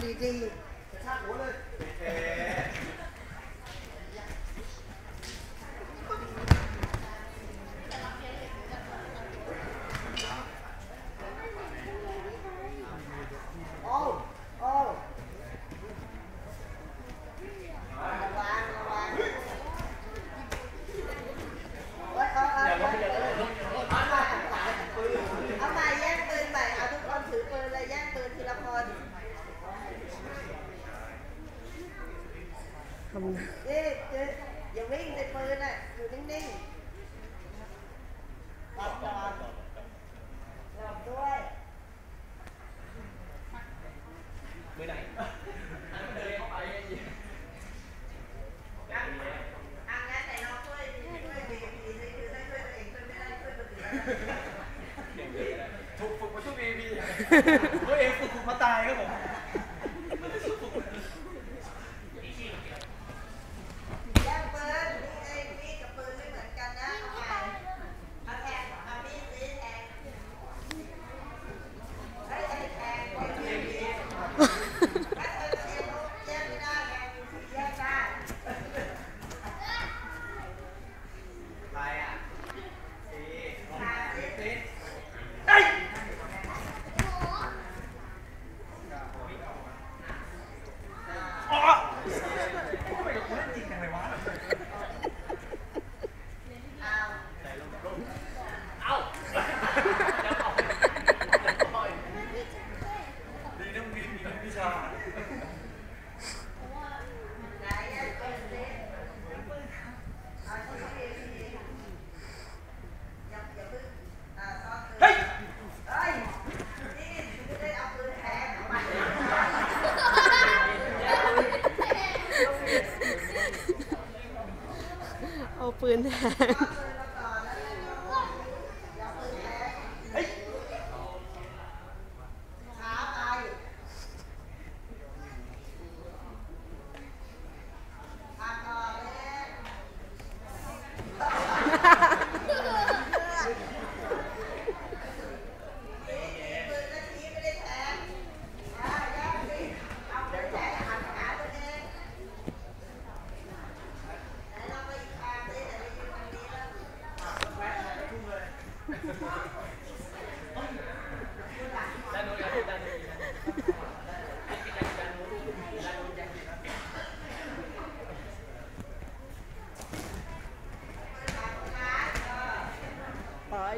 你得得差不多了得ำเจ๊เจ๊อย่าวิ่งในปืนอะอยู่นิ่งๆหลับก่อนหลับด้วยมือไหนอันเดินเขาไปนั่งอันนั้นแต่เราช่วยช่วยเบบีคือได้ช่วยตัเองช่วยไม่ได้ช่วยคนอื่นถูกฝึกมาช่วยเบบีตัวเองฝึกมาตายครับผม ปืนแทง